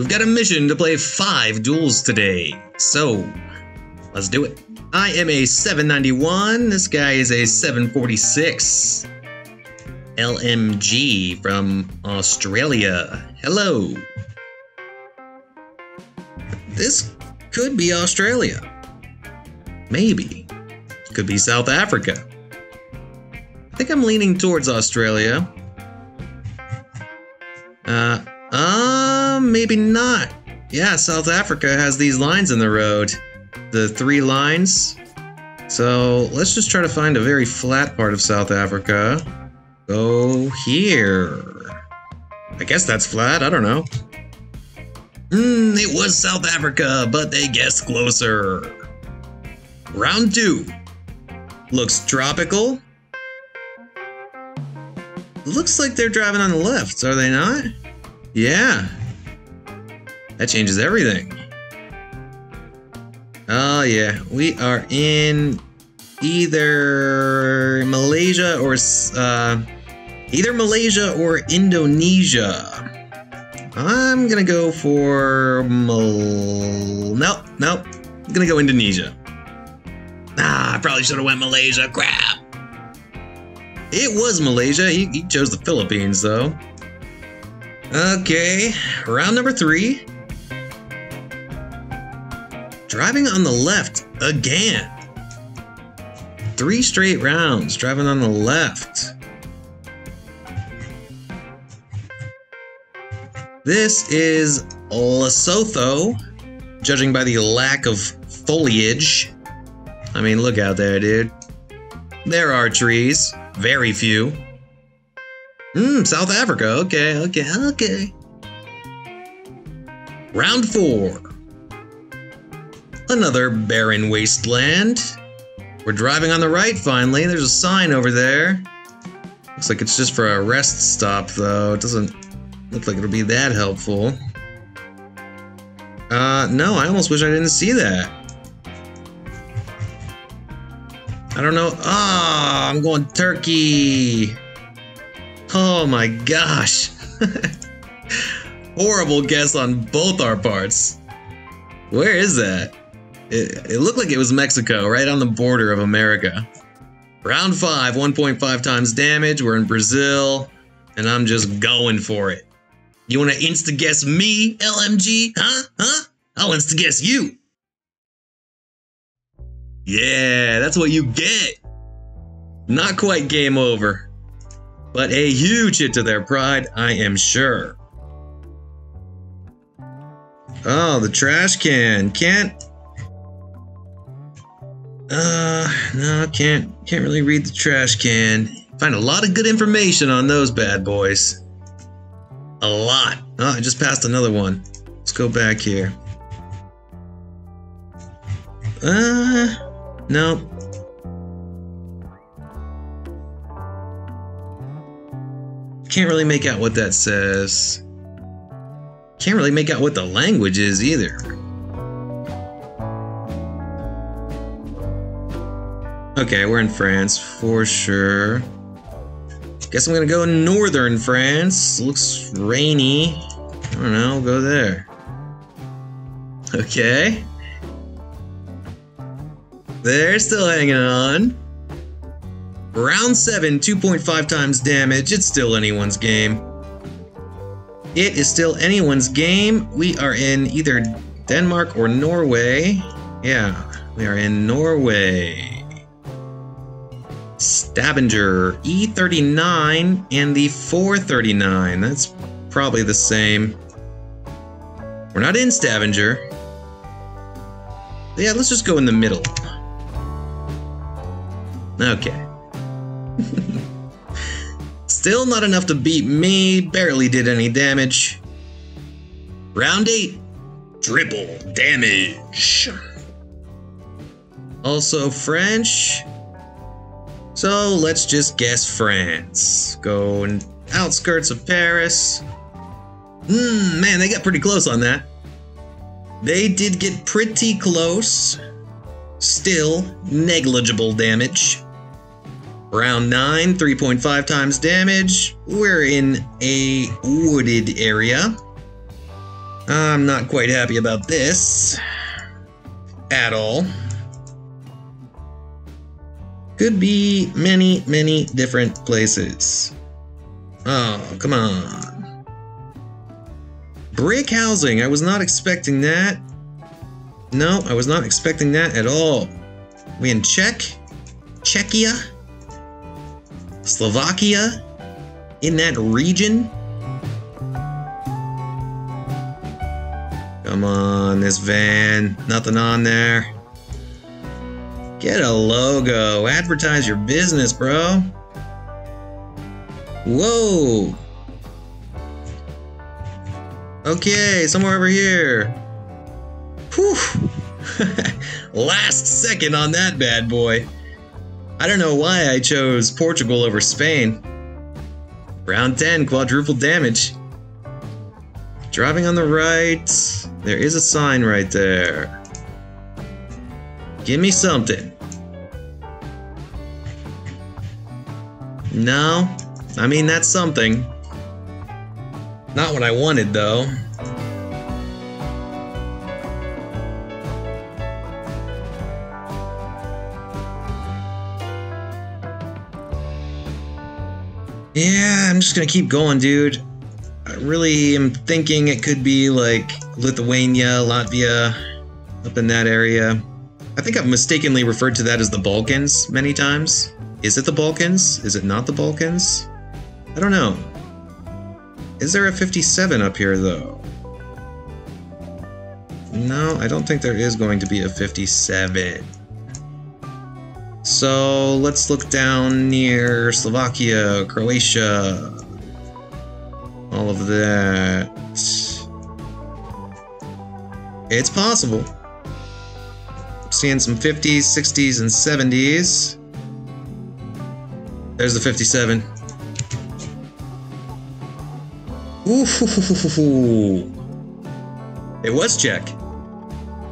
We've got a mission to play five duels today, so let's do it. I am a 791. This guy is a 746. LMG from Australia. Hello. This could be Australia. Maybe. Could be South Africa. I think I'm leaning towards Australia. Uh, maybe not. Yeah, South Africa has these lines in the road. The three lines. So let's just try to find a very flat part of South Africa. Go here. I guess that's flat, I don't know. Hmm, it was South Africa, but they guessed closer. Round two. Looks tropical. Looks like they're driving on the left, are they not? Yeah. That changes everything. Oh yeah, we are in either Malaysia or uh, either Malaysia or Indonesia. I'm gonna go for Mal. Nope, nope. I'm gonna go Indonesia. Ah, I probably should have went Malaysia. Crap. It was Malaysia. He, he chose the Philippines though. Okay, round number three. Driving on the left again. Three straight rounds driving on the left. This is Lesotho, judging by the lack of foliage. I mean, look out there, dude. There are trees, very few. Hmm, South Africa. Okay, okay, okay. Round four. Another barren wasteland. We're driving on the right finally. There's a sign over there. Looks like it's just for a rest stop, though. It doesn't look like it'll be that helpful. Uh, no, I almost wish I didn't see that. I don't know. Ah, oh, I'm going Turkey. Oh my gosh. Horrible guess on both our parts. Where is that? It, it, looked like it was Mexico, right on the border of America. Round 5, 1.5 times damage. We're in Brazil, and I'm just going for it. You want to insta guess me, LMG? Huh? Huh? I'll insta guess you. Yeah, that's what you get. Not quite game over but a huge hit to their pride, I am sure. Oh, the trash can. Can't. Uh, no, can't. Can't really read the trash can. Find a lot of good information on those bad boys. A lot. Oh, I just passed another one. Let's go back here. Uh, no. Can't really make out what that says. Can't really make out what the language is either. Okay, we're in France for sure. Guess I'm gonna go northern France. Looks rainy. I don't know, I'll go there. Okay. They're still hanging on. Round 7, 2.5 times damage. It's still anyone's game. It is still anyone's game. We are in either Denmark or Norway. Yeah, we are in Norway. Stavanger, E39, and the 439. That's probably the same. We're not in Stavanger. Yeah, let's just go in the middle. Okay. Still not enough to beat me, barely did any damage. Round 8, triple damage. Also French. So let's just guess France. Go in outskirts of Paris. Hmm, man, they got pretty close on that. They did get pretty close. Still, negligible damage. Round 9, 3.5 times damage. We're in a wooded area. I'm not quite happy about this at all. Could be many, many different places. Oh, come on. Brick housing. I was not expecting that. No, I was not expecting that at all. We in Czech? Czechia? Slovakia? In that region? Come on, this van. Nothing on there. Get a logo. Advertise your business, bro. Whoa. Okay, somewhere over here. Whew. Last second on that bad boy. I don't know why I chose Portugal over Spain. Round 10, quadruple damage. Driving on the right. There is a sign right there. Give me something. No, I mean, that's something. Not what I wanted, though. Yeah, I'm just gonna keep going, dude. I really am thinking it could be like Lithuania, Latvia, up in that area. I think I've mistakenly referred to that as the Balkans many times. Is it the Balkans? Is it not the Balkans? I don't know. Is there a 57 up here, though? No, I don't think there is going to be a 57. So let's look down near Slovakia, Croatia, all of that. It's possible. Seeing some 50s, 60s, and 70s. There's the 57. Ooh. It was Czech.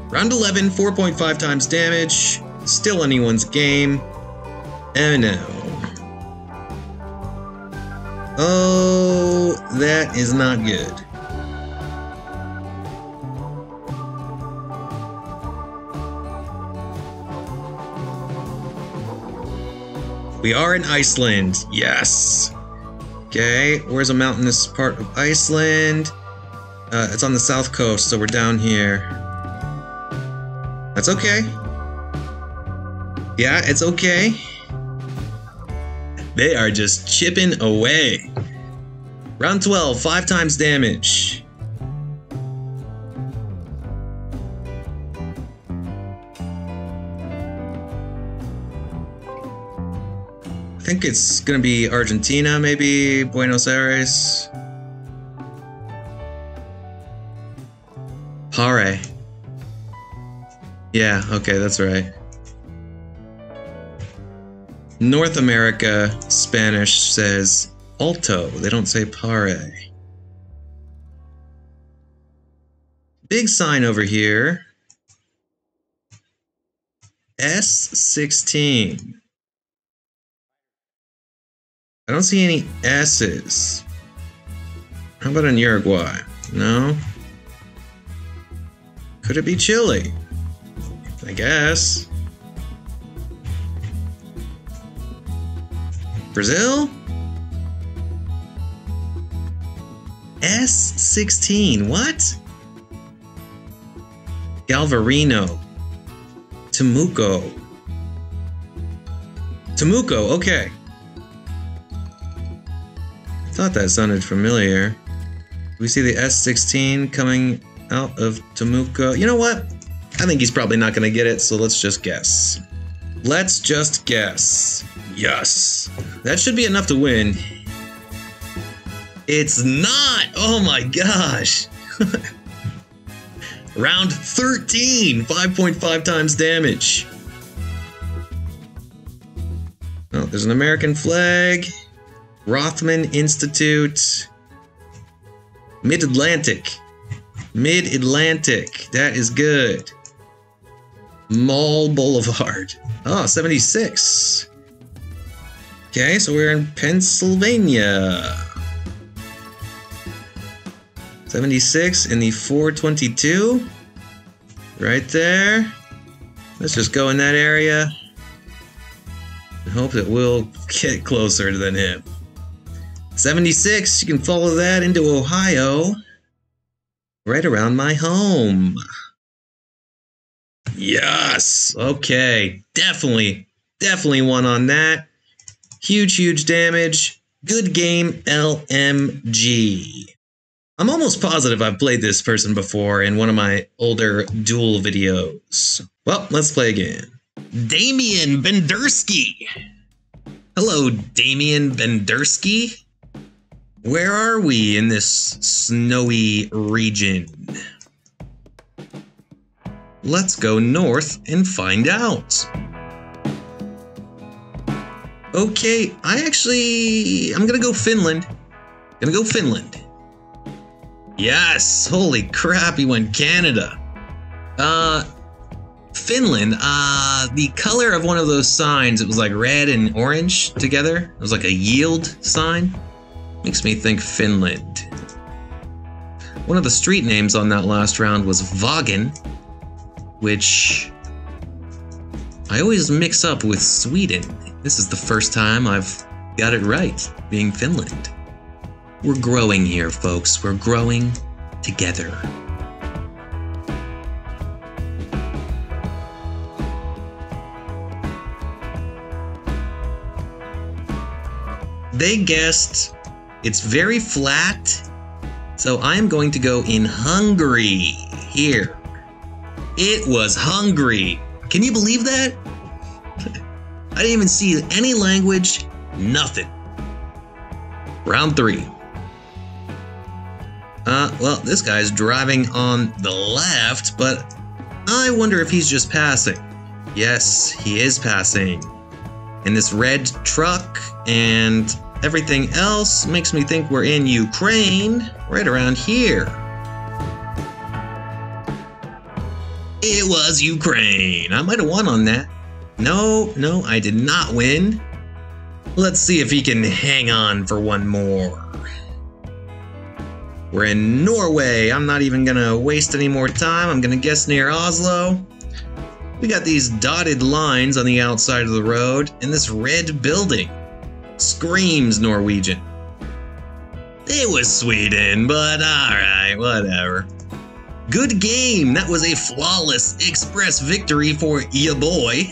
Round 11, 4.5 times damage. Still anyone's game. Oh no. Oh, that is not good. We are in Iceland. Yes. Okay, where's a mountainous part of Iceland? Uh, it's on the south coast, so we're down here. That's okay. Yeah, it's okay. They are just chipping away. Round 12, five times damage. It's gonna be Argentina, maybe Buenos Aires. Pare. Yeah, okay, that's right. North America Spanish says alto. They don't say pare. Big sign over here. S16. I don't see any S's. How about in Uruguay? No? Could it be Chile? I guess. Brazil? S16, what? Galvarino. Temuco. Temuco, okay. Thought that sounded familiar. We see the S16 coming out of Temuco. You know what? I think he's probably not going to get it, so let's just guess. Let's just guess. Yes. That should be enough to win. It's not! Oh my gosh! Round 13! 5.5 times damage. Oh, there's an American flag. Rothman Institute. Mid Atlantic. Mid Atlantic. That is good. Mall Boulevard. Oh, 76. Okay, so we're in Pennsylvania. 76 in the 422. Right there. Let's just go in that area. And hope that we'll get closer than him. 76, you can follow that into Ohio. Right around my home. Yes. Okay. Definitely, definitely one on that. Huge, huge damage. Good game, LMG. I'm almost positive I've played this person before in one of my older duel videos. Well, let's play again. Damian Bendersky. Hello, Damian Bendersky. Where are we in this snowy region? Let's go north and find out. Okay, I actually I'm gonna go Finland. Gonna go Finland. Yes, holy crap, he went Canada. Uh Finland, uh the color of one of those signs, it was like red and orange together. It was like a yield sign. Makes me think Finland. One of the street names on that last round was Vagen, which I always mix up with Sweden. This is the first time I've got it right, being Finland. We're growing here, folks. We're growing together. They guessed it's very flat, so I'm going to go in Hungary here. It was Hungary. Can you believe that? I didn't even see any language, nothing. Round three. Uh, well, this guy's driving on the left, but I wonder if he's just passing. Yes, he is passing. In this red truck, and everything else makes me think we're in Ukraine, right around here. It was Ukraine. I might have won on that. No, no, I did not win. Let's see if he can hang on for one more. We're in Norway. I'm not even gonna waste any more time. I'm gonna guess near Oslo. We got these dotted lines on the outside of the road, and this red building screams Norwegian. It was Sweden, but alright, whatever. Good game. That was a flawless express victory for ya boy.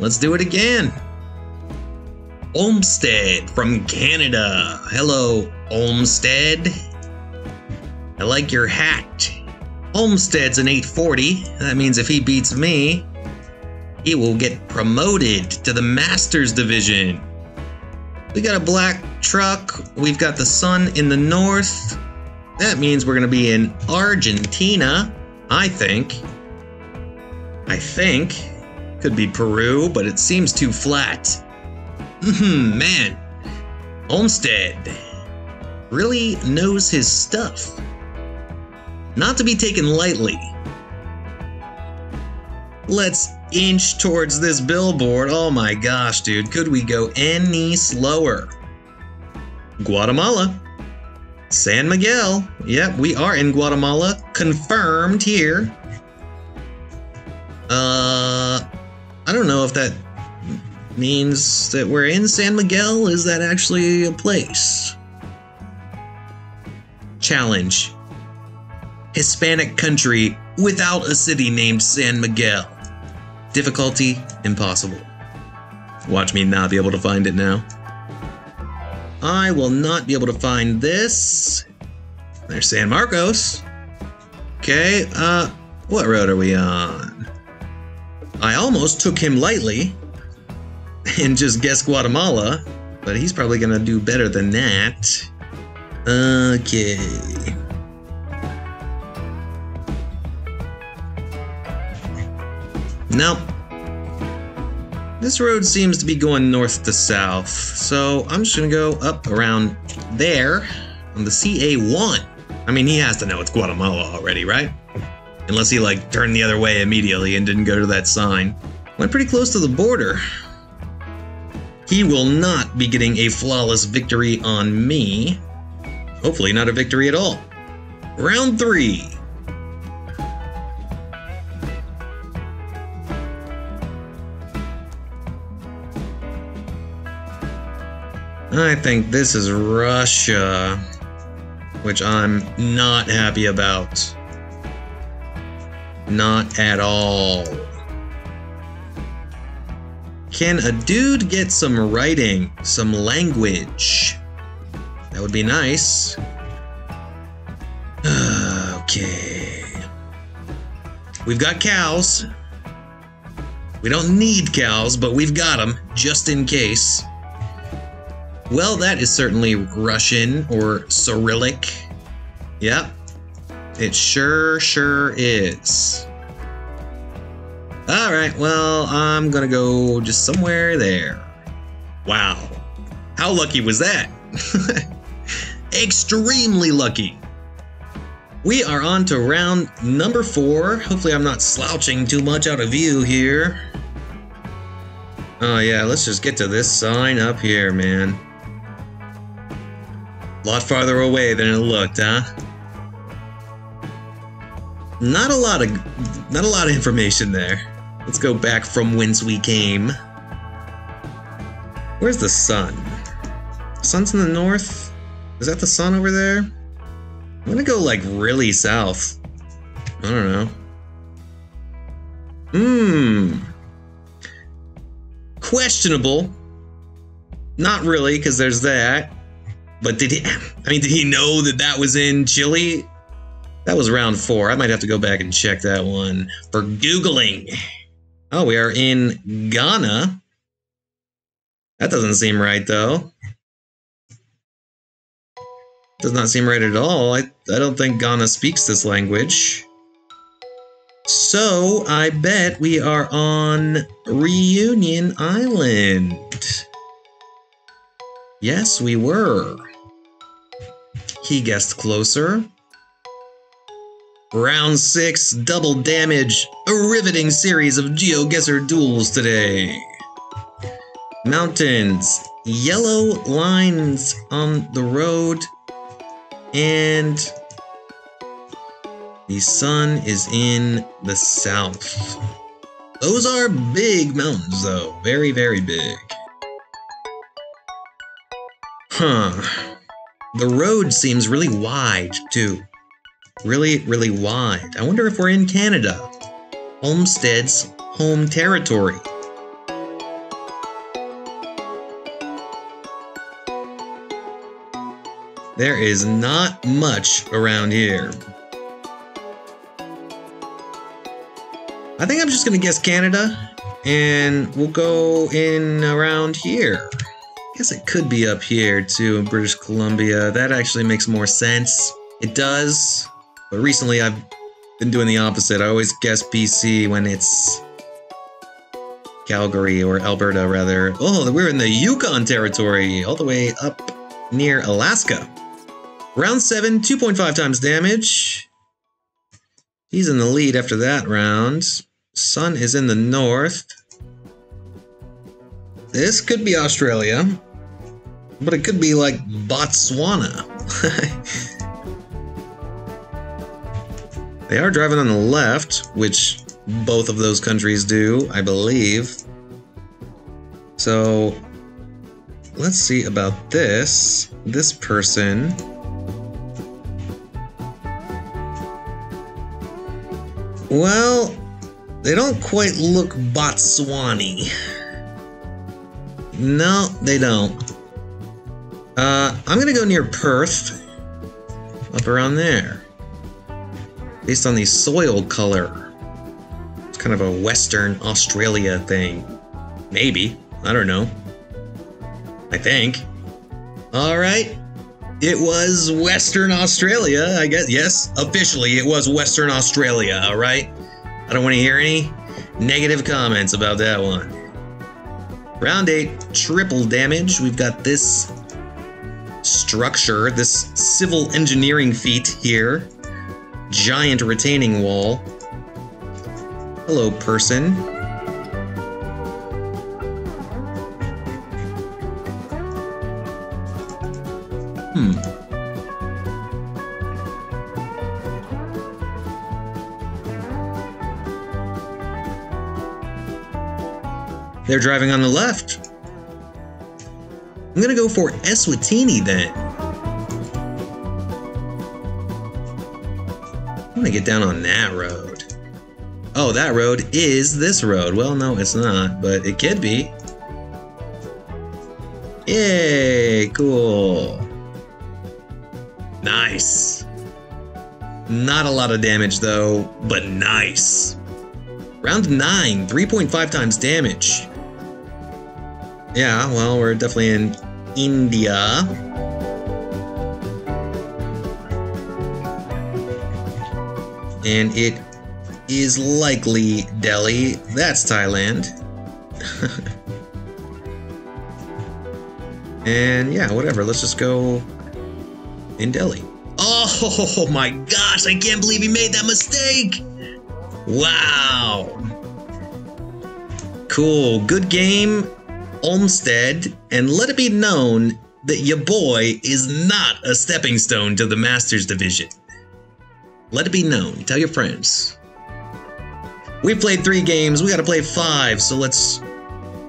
Let's do it again. Olmsted from Canada. Hello, Olmsted. I like your hat. Olmsted's an 840. That means if he beats me, he will get promoted to the Masters Division. We got a black truck. We've got the sun in the north. That means we're going to be in Argentina, I think. I think. Could be Peru, but it seems too flat. Hmm, man. Olmsted really knows his stuff. Not to be taken lightly. Let's inch towards this billboard. Oh my gosh, dude. Could we go any slower? Guatemala. San Miguel. Yep, we are in Guatemala. Confirmed here. Uh, I don't know if that means that we're in San Miguel. Is that actually a place? Challenge. Hispanic country without a city named San Miguel. Difficulty impossible. Watch me not be able to find it now. I will not be able to find this. There's San Marcos. Okay, uh, what road are we on? I almost took him lightly and just guessed Guatemala, but he's probably gonna do better than that. Okay. Nope. This road seems to be going north to south, so I'm just gonna go up around there on the CA1. I mean, he has to know it's Guatemala already, right? Unless he like turned the other way immediately and didn't go to that sign. Went pretty close to the border. He will not be getting a flawless victory on me. Hopefully, not a victory at all. Round three. I think this is Russia, which I'm not happy about. Not at all. Can a dude get some writing, some language? That would be nice. okay. We've got cows. We don't need cows, but we've got them, just in case. Well, that is certainly Russian or Cyrillic. Yep. It sure, sure is. Alright, well, I'm gonna go just somewhere there. Wow. How lucky was that? Extremely lucky. We are on to round number four. Hopefully, I'm not slouching too much out of view here. Oh, yeah, let's just get to this sign up here, man. A lot farther away than it looked, huh? Not a lot of not a lot of information there. Let's go back from whence we came. Where's the sun? sun's in the north? Is that the sun over there? I'm gonna go like really south. I don't know. Hmm. Questionable. Not really, because there's that. But did he? I mean, did he know that that was in Chile? That was round four. I might have to go back and check that one for googling. Oh, we are in Ghana. That doesn't seem right, though. Does not seem right at all. I, I don't think Ghana speaks this language. So, I bet we are on Reunion Island. Yes, we were. He guessed closer. Round 6, double damage. A riveting series of GeoGuessr duels today. Mountains, yellow lines on the road, and the sun is in the south. Those are big mountains, though. Very, very big. Huh. The road seems really wide, too. Really, really wide. I wonder if we're in Canada. Olmsted's home territory. There is not much around here. I think I'm just gonna guess Canada, and we'll go in around here guess it could be up here too in British Columbia. That actually makes more sense. It does, but recently I've been doing the opposite. I always guess BC when it's Calgary or Alberta, rather. Oh, we're in the Yukon territory, all the way up near Alaska. Round 7, 2.5 times damage. He's in the lead after that round. Sun is in the north. This could be Australia. But it could be like Botswana. they are driving on the left, which both of those countries do, I believe. So let's see about this. This person. Well, they don't quite look Botswani. No, they don't. Uh, I'm gonna go near Perth. Up around there. Based on the soil color. It's kind of a Western Australia thing. Maybe. I don't know. I think. Alright. It was Western Australia, I guess. Yes, officially, it was Western Australia, alright? I don't want to hear any negative comments about that one. Round 8, triple damage. We've got this structure, this civil engineering feat here. Giant retaining wall. Hello, person. Hmm. They're driving on the left. I'm gonna go for Eswatini then. I'm gonna get down on that road. Oh, that road is this road. Well, no, it's not, but it could be. Yay, cool. Nice. Not a lot of damage though, but nice. Round 9, 3.5 times damage. Yeah, well, we're definitely in India. And it is likely Delhi. That's Thailand. and yeah, whatever. Let's just go in Delhi. Oh my gosh, I can't believe he made that mistake! Wow. Cool. Good game, Olmsted, and let it be known that your boy is not a stepping stone to the Masters Division. Let it be known. Tell your friends. We played three games, we gotta play five, so let's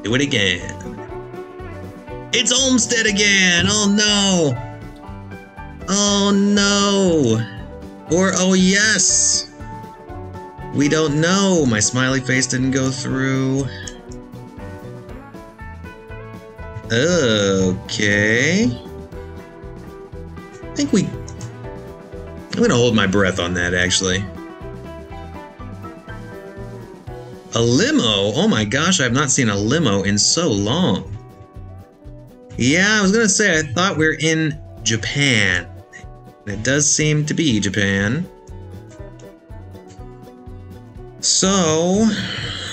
do it again. It's Olmsted again! Oh no! Oh no! Or oh yes! We don't know. My smiley face didn't go through. Okay. I think we... I'm gonna hold my breath on that, actually. A limo? Oh my gosh, I've not seen a limo in so long. Yeah, I was gonna say, I thought we are in Japan. It does seem to be Japan. So,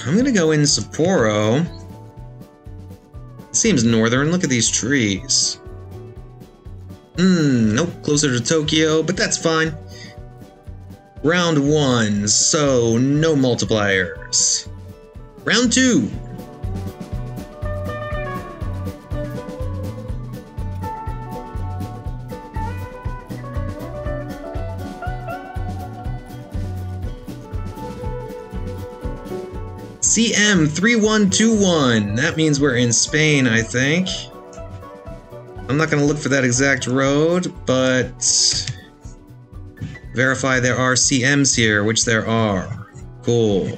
I'm gonna go in Sapporo. Seems northern. Look at these trees. Hmm, nope, closer to Tokyo, but that's fine. Round one, so no multipliers. Round two. CM3121. That means we're in Spain, I think. I'm not going to look for that exact road, but verify there are CMs here, which there are. Cool.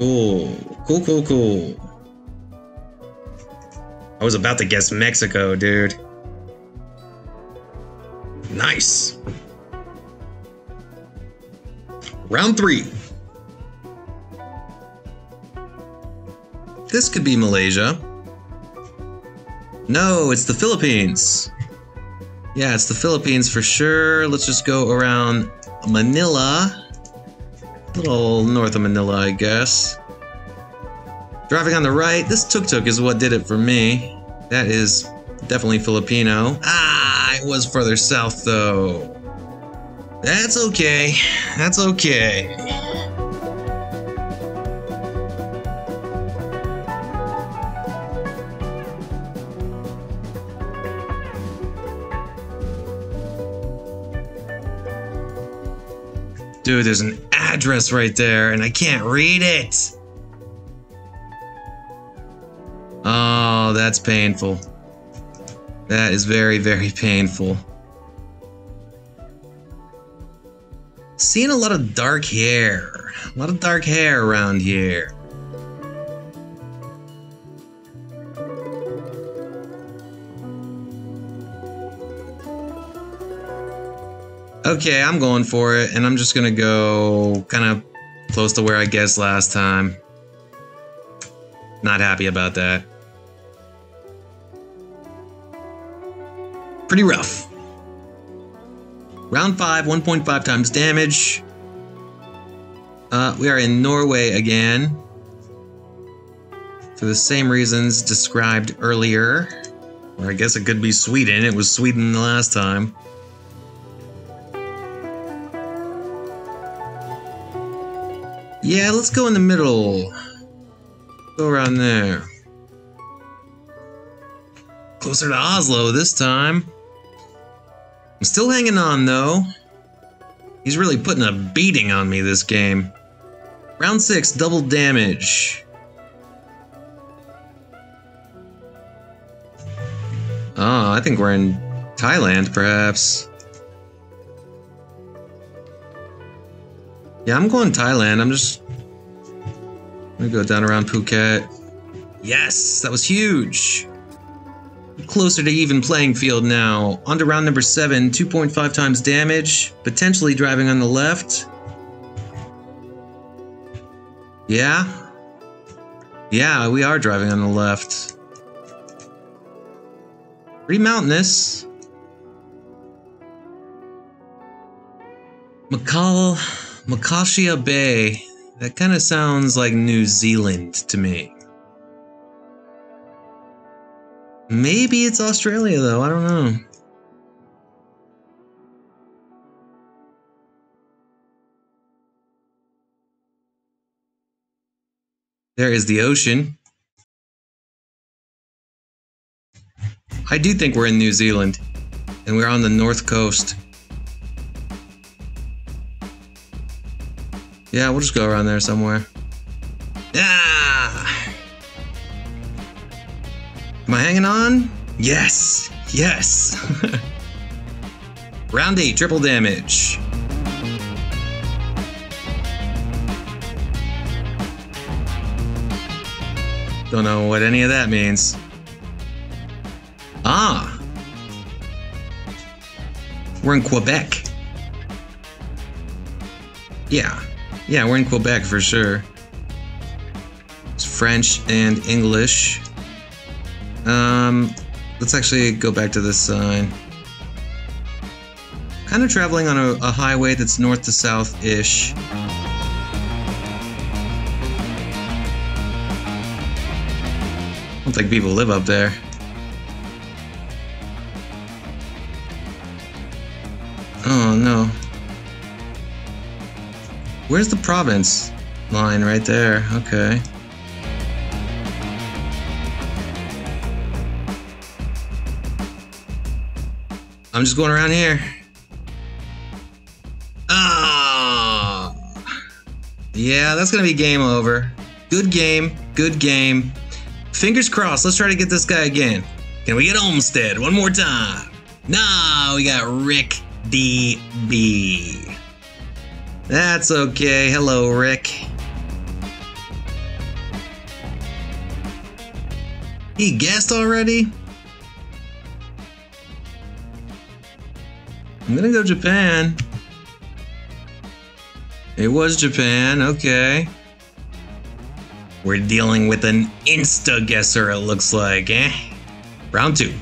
Cool. Cool, cool, cool. I was about to guess Mexico, dude. Nice. Round three. This could be Malaysia. No, it's the Philippines. Yeah, it's the Philippines for sure. Let's just go around Manila. A little north of Manila, I guess. Driving on the right, this tuk-tuk is what did it for me. That is definitely Filipino. Ah, it was further south though. That's okay. That's okay. Dude, there's an address right there and I can't read it. Oh, that's painful. That is very, very painful. Seeing a lot of dark hair. A lot of dark hair around here. Okay, I'm going for it, and I'm just gonna go kind of close to where I guessed last time. Not happy about that. Pretty rough. Round 5, 1.5 times damage. Uh, we are in Norway again. For the same reasons described earlier. Or I guess it could be Sweden. It was Sweden the last time. Yeah, let's go in the middle. Go around there. Closer to Oslo this time. I'm still hanging on, though. He's really putting a beating on me this game. Round 6, double damage. Oh, I think we're in Thailand, perhaps. Yeah, I'm going Thailand. I'm just gonna go down around Phuket. Yes, that was huge. Closer to even playing field now. On to round number seven, 2.5 times damage, potentially driving on the left. Yeah. Yeah, we are driving on the left. Pretty mountainous. McCall, Makashia Bay. That kind of sounds like New Zealand to me. Maybe it's Australia though, I don't know. There is the ocean. I do think we're in New Zealand, and we're on the north coast. Yeah, we'll just go around there somewhere. Ah! Am I hanging on? Yes! Yes! Round 8, triple damage. Don't know what any of that means. Ah! We're in Quebec. Yeah. Yeah, we're in Quebec for sure. It's French and English. Um, let's actually go back to this sign. Kind of traveling on a, a highway that's north to south-ish. I don't think people live up there. Oh no. Where's the province line right there? Okay. I'm just going around here. Ah. Yeah, that's gonna be game over. Good game. Good game. Fingers crossed. Let's try to get this guy again. Can we get Olmsted one more time? Nah, we got Rick DB. That's okay. Hello, Rick. He guessed already? I'm gonna go Japan. It was Japan, okay. We're dealing with an insta guesser, it looks like, eh? Round two.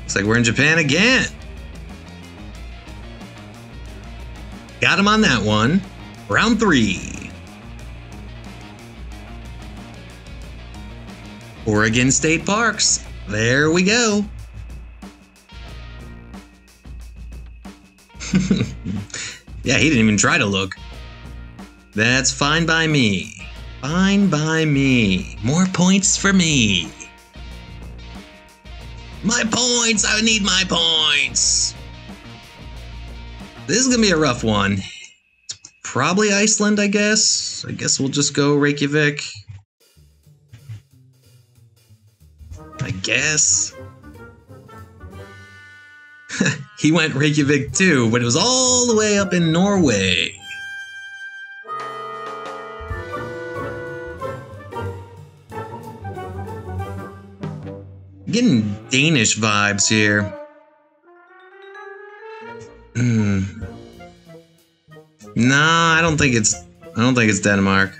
Looks like we're in Japan again. Got him on that one. Round three. Oregon State Parks. There we go. yeah, he didn't even try to look. That's fine by me. Fine by me. More points for me. My points! I need my points! This is gonna be a rough one. It's probably Iceland, I guess. I guess we'll just go Reykjavik. I guess. he went Reykjavik too, but it was all the way up in Norway. Getting Danish vibes here. Don't think it's. I don't think it's Denmark.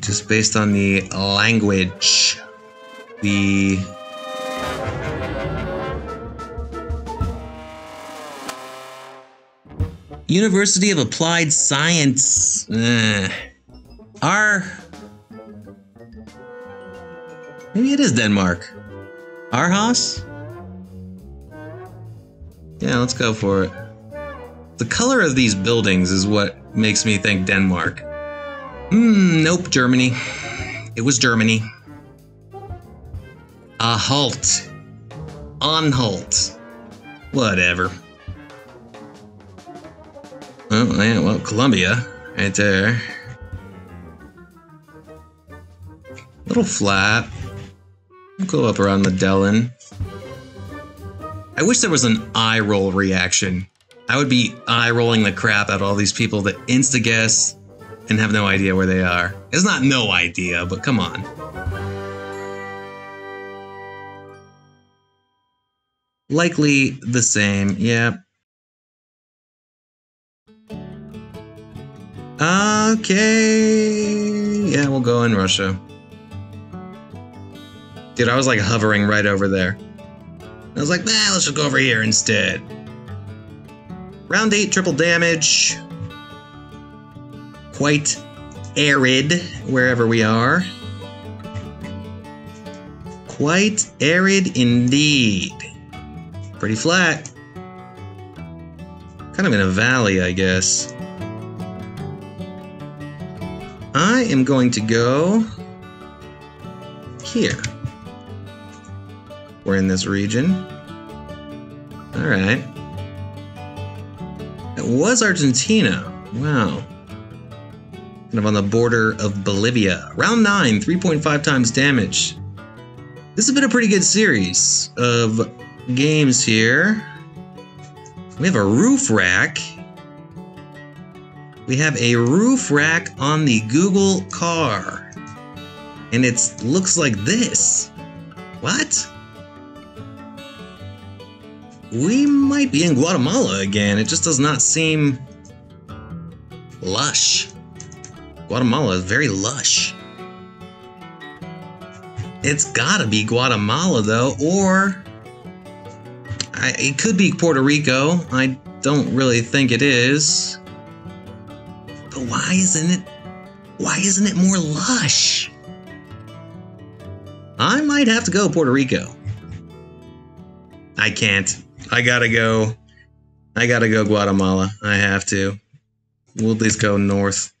Just based on the language, the University of Applied Science. Uh, our Maybe it is Denmark. Aarhus? Yeah, let's go for it. The color of these buildings is what makes me think Denmark. Hmm, nope, Germany. It was Germany. A halt. On halt. Whatever. Oh, yeah, well, Colombia, right there. Little flat. Go up around the Medellin. I wish there was an eye roll reaction. I would be eye rolling the crap out of all these people that insta guess and have no idea where they are. It's not no idea, but come on. Likely the same, yeah. Okay. Yeah, we'll go in Russia. Dude, I was like hovering right over there. I was like, nah, let's just go over here instead. Round 8, triple damage. Quite arid wherever we are. Quite arid indeed. Pretty flat. Kind of in a valley, I guess. I am going to go here. We're in this region. Alright. It was Argentina. Wow. Kind of on the border of Bolivia. Round 9, 3.5 times damage. This has been a pretty good series of games here. We have a roof rack. We have a roof rack on the Google car. And it looks like this. What? We might be in Guatemala again. It just does not seem lush. Guatemala is very lush. It's gotta be Guatemala though, or I, it could be Puerto Rico. I don't really think it is. But why isn't it? Why isn't it more lush? I might have to go Puerto Rico. I can't. I gotta go. I gotta go Guatemala. I have to. We'll at least go north.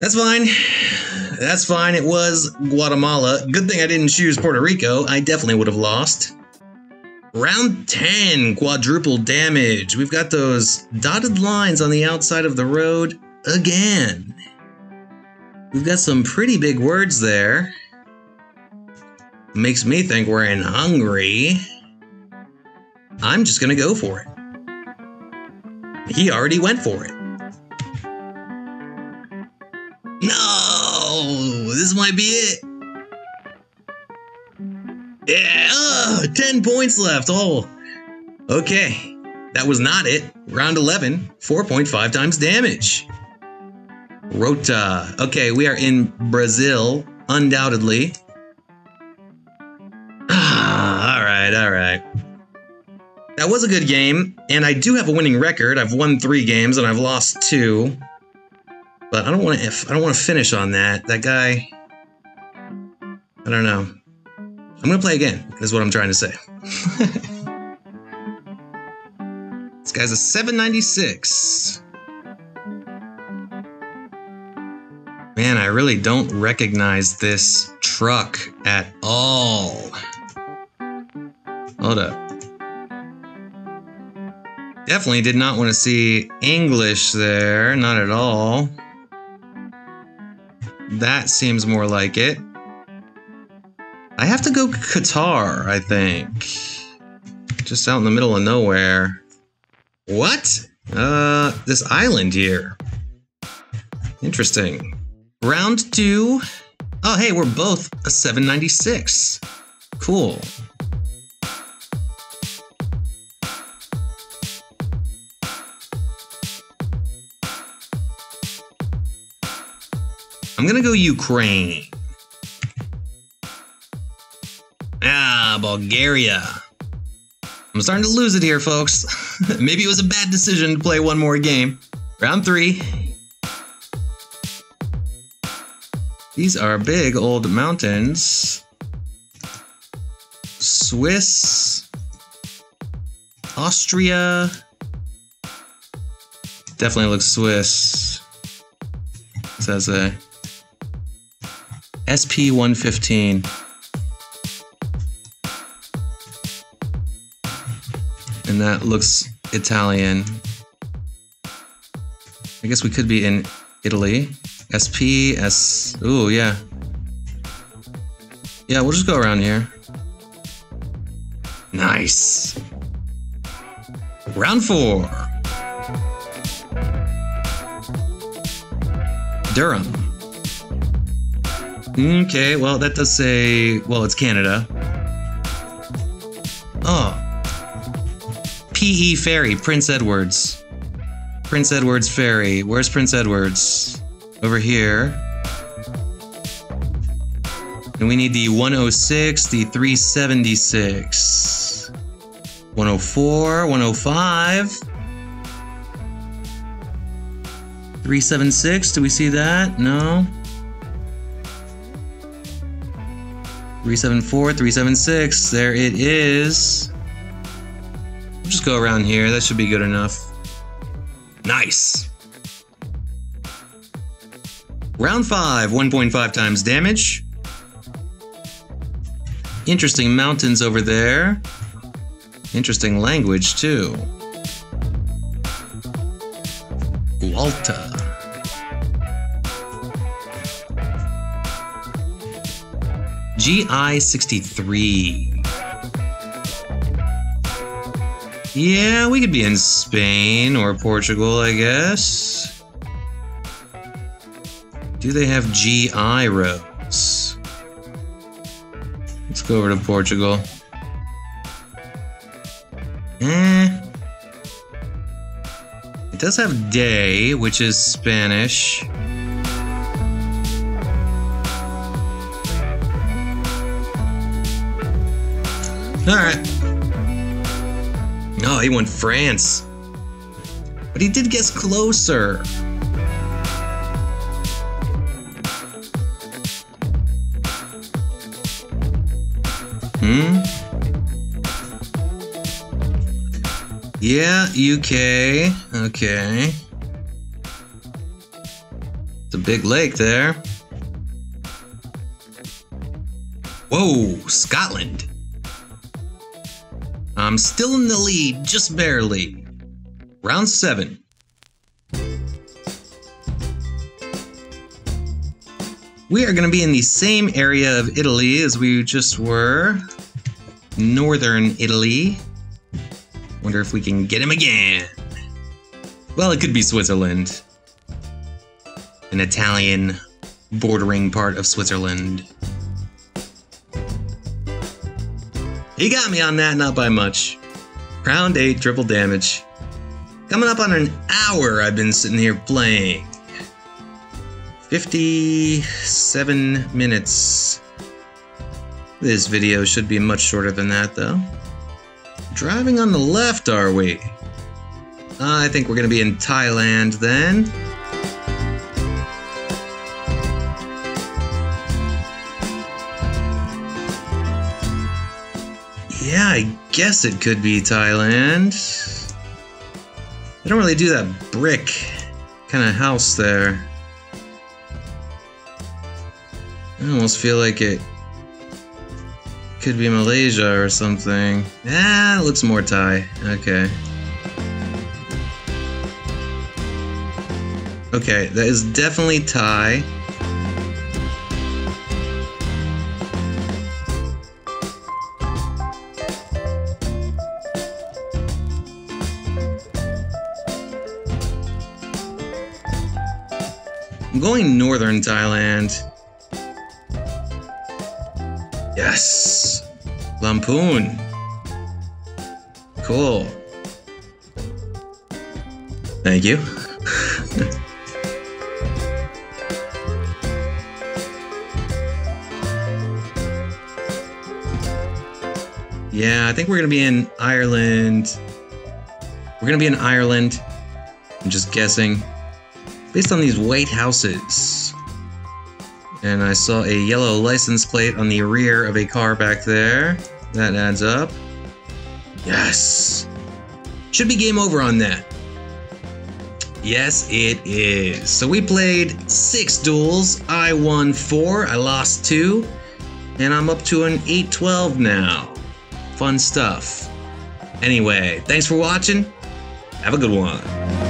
That's fine. That's fine. It was Guatemala. Good thing I didn't choose Puerto Rico. I definitely would have lost. Round 10, quadruple damage. We've got those dotted lines on the outside of the road again. We've got some pretty big words there. Makes me think we're in Hungary. I'm just gonna go for it. He already went for it. No! This might be it. Yeah, uh, 10 points left. Oh, okay. That was not it. Round 11, 4.5 times damage. Rota. Okay, we are in Brazil, undoubtedly. All right. That was a good game, and I do have a winning record. I've won three games and I've lost two. But I don't want to. I don't want to finish on that. That guy. I don't know. I'm gonna play again, is what I'm trying to say. this guy's a 796. Man, I really don't recognize this truck at all. Hold up. Definitely did not want to see English there, not at all. That seems more like it. I have to go Qatar, I think. Just out in the middle of nowhere. What? Uh, this island here. Interesting. Round two. Oh, hey, we're both a 796. Cool. I'm gonna go Ukraine. Ah, Bulgaria. I'm starting to lose it here, folks. Maybe it was a bad decision to play one more game. Round three. These are big old mountains. Swiss. Austria. Definitely looks Swiss. Says a SP 115. and that looks Italian. I guess we could be in Italy. SP, S. Ooh, yeah. Yeah, we'll just go around here. Nice. Round four. Durham. Okay, well, that does say, well, it's Canada. Oh. P.E. Ferry, Prince Edwards. Prince Edwards Ferry. Where's Prince Edwards? Over here. And we need the 106, the 376. 104, 105. 376, do we see that? No. 374, 376, there it is. We'll just go around here, that should be good enough. Nice. Round 5, 1.5 times damage. Interesting mountains over there. Interesting language, too. Gualta. GI 63. Yeah, we could be in Spain or Portugal, I guess. Do they have GI roads? Let's go over to Portugal. Eh. It does have day, which is Spanish. Alright. Oh, he went France. But he did get closer. Hmm? Yeah, UK. Okay. It's a big lake there. Whoa, Scotland. I'm still in the lead, just barely. Round seven. We are going to be in the same area of Italy as we just were. Northern Italy. Wonder if we can get him again. Well, it could be Switzerland. An Italian bordering part of Switzerland. He got me on that, not by much. Round 8, triple damage. Coming up on an hour I've been sitting here playing. 57 minutes. This video should be much shorter than that, though. Driving on the left, are we? I think we're gonna be in Thailand then. Yeah, I guess it could be Thailand. They don't really do that brick kind of house there. I almost feel like it could be Malaysia or something. Ah, it looks more Thai. Okay. Okay, that is definitely Thai. I'm going northern Thailand. Yes! Lamphun. Cool. Thank you. yeah, I think we're gonna be in Ireland. We're gonna be in Ireland. I'm just guessing. Based on these white houses. And I saw a yellow license plate on the rear of a car back there. That adds up. Yes. Should be game over on that. Yes, it is. So we played six duels. I won four, I lost two, and I'm up to an 8-12 now. Fun stuff. Anyway, thanks for watching. Have a good one.